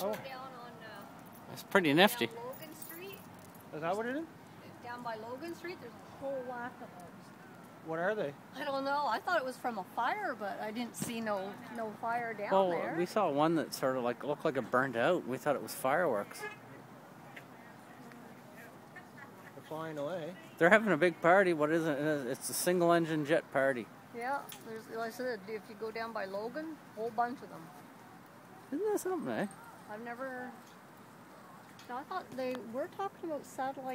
Oh. Down on uh, It's pretty nifty. Logan Street. Is that what it is? Down by Logan Street, there's a whole whack of those. What are they? I don't know. I thought it was from a fire, but I didn't see no no fire down Well, there. we saw one that sort of like looked like it burned out. We thought it was fireworks. They're flying away. They're having a big party. What is it? It's a single engine jet party. Yeah, there's like I said, if you go down by Logan, whole bunch of them. Isn't that something, eh? I've never. I thought they were talking about satellite.